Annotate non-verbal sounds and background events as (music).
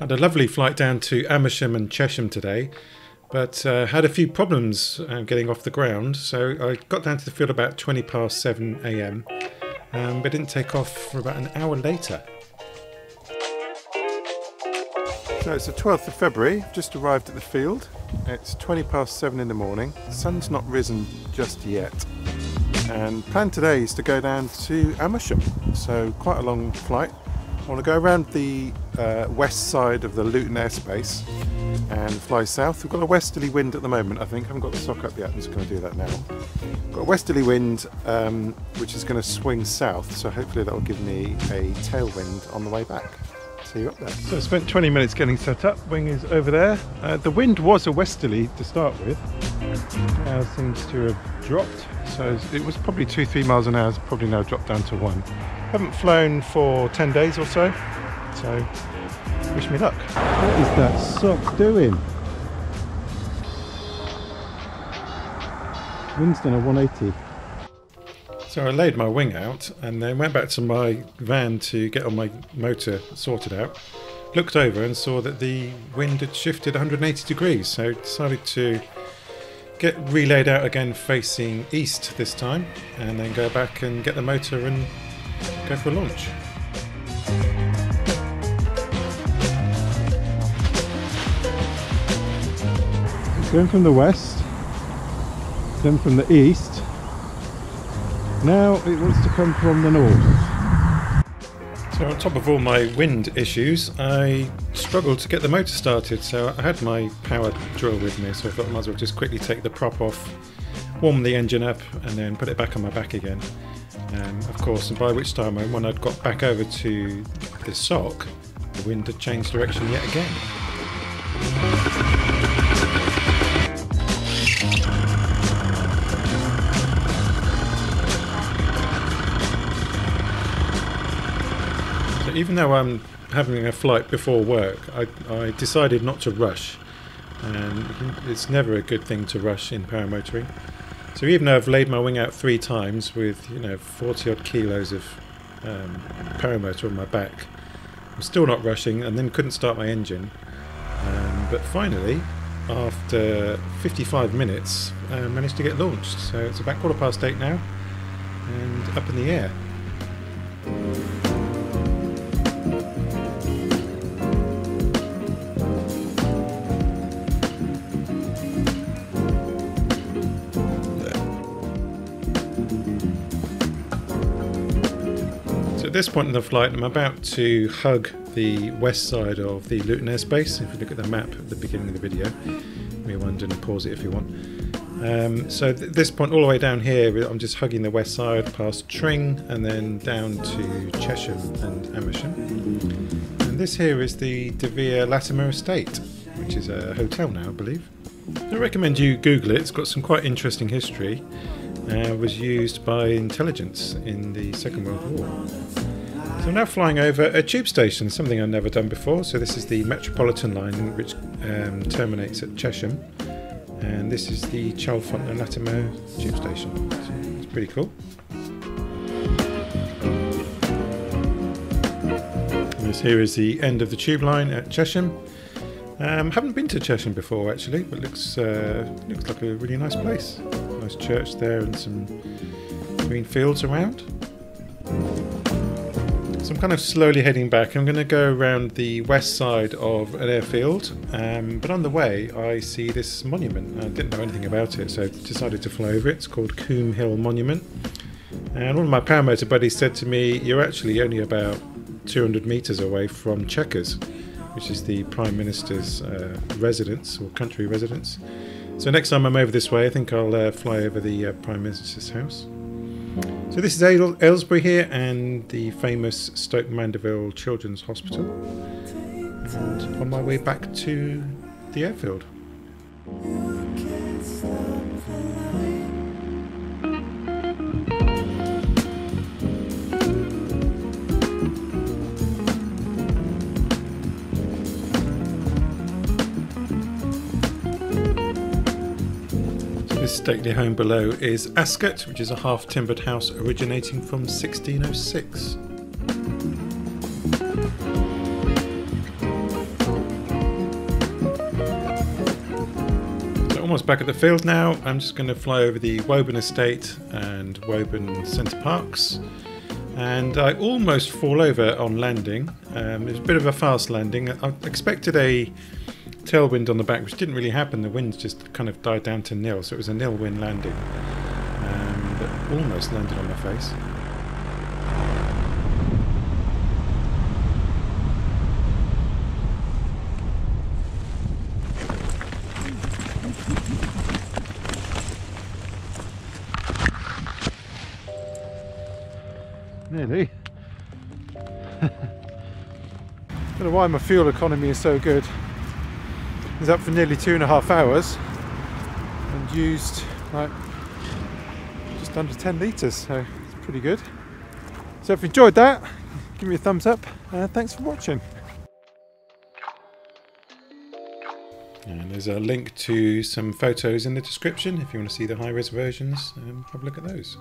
Had a lovely flight down to Amersham and Chesham today, but uh, had a few problems uh, getting off the ground. So I got down to the field about 20 past 7 a.m., um, but didn't take off for about an hour later. So it's the 12th of February, just arrived at the field. It's 20 past 7 in the morning. Sun's not risen just yet. And plan today is to go down to Amersham, so quite a long flight. I want to go around the uh, west side of the Luton airspace and fly south. We've got a westerly wind at the moment, I think. I haven't got the sock up yet, I'm just going to do that now. Got a westerly wind um, which is going to swing south, so hopefully that will give me a tailwind on the way back see you up there. So I spent 20 minutes getting set up. Wing is over there. Uh, the wind was a westerly to start with. Now seems to have dropped. So it was probably two, three miles an hour. It's probably now dropped down to one. Haven't flown for 10 days or so. So wish me luck. What is that sock doing? Wind's done a 180. So I laid my wing out and then went back to my van to get on my motor sorted out. Looked over and saw that the wind had shifted 180 degrees, so decided to get relayed out again facing east this time and then go back and get the motor and go for a launch. Going from the west, then from the east, now it wants to come from the north. So on top of all my wind issues, I struggled to get the motor started. So I had my power drill with me, so I thought I might as well just quickly take the prop off, warm the engine up, and then put it back on my back again. Um, of course, and by which time, when I'd got back over to the sock, the wind had changed direction yet again. Even though I'm having a flight before work, I, I decided not to rush. And it's never a good thing to rush in paramotoring. So even though I've laid my wing out three times with you know 40 odd kilos of um, paramotor on my back, I'm still not rushing, and then couldn't start my engine. Um, but finally, after 55 minutes, I uh, managed to get launched. So it's about quarter past eight now, and up in the air. This point in the flight, I'm about to hug the west side of the Luton airspace. If you look at the map at the beginning of the video, rewind and pause it if you want. Um, so th this point all the way down here, I'm just hugging the west side past Tring and then down to Chesham and Amersham. And this here is the De Vere Latimer Estate, which is a hotel now, I believe. I recommend you Google it. It's got some quite interesting history. Uh, was used by intelligence in the Second World War. So I'm now flying over a tube station, something I've never done before. So this is the Metropolitan line, which um, terminates at Chesham, and this is the Chalfont and Latimer tube station. So it's pretty cool. And this here is the end of the tube line at Chesham. Um, haven't been to Chesham before actually, but looks uh, looks like a really nice place. Nice church there and some green fields around. So I'm kind of slowly heading back. I'm going to go around the west side of an airfield, um, but on the way I see this monument. I didn't know anything about it, so decided to fly over it. It's called Coombe Hill Monument. And one of my paramotor buddies said to me, You're actually only about 200 metres away from Chequers, which is the Prime Minister's uh, residence or country residence. So next time I'm over this way, I think I'll uh, fly over the uh, Prime Minister's house. So this is Aylesbury here and the famous Stoke Mandeville Children's Hospital. And on my way back to the airfield. stately home below is Ascott, which is a half timbered house originating from 1606. Almost back at the field now, I'm just going to fly over the Woburn Estate and Woburn Center Parcs. And I almost fall over on landing. Um, it was a bit of a fast landing. I expected a tailwind on the back, which didn't really happen. The winds just kind of died down to nil, so it was a nil wind landing. Um, but almost landed on my face. Nearly. (laughs) Don't know why my fuel economy is so good. Was up for nearly two and a half hours and used like just under 10 litres, so it's pretty good. So if you enjoyed that, give me a thumbs up and thanks for watching. And there's a link to some photos in the description if you want to see the high res versions, um, have a look at those.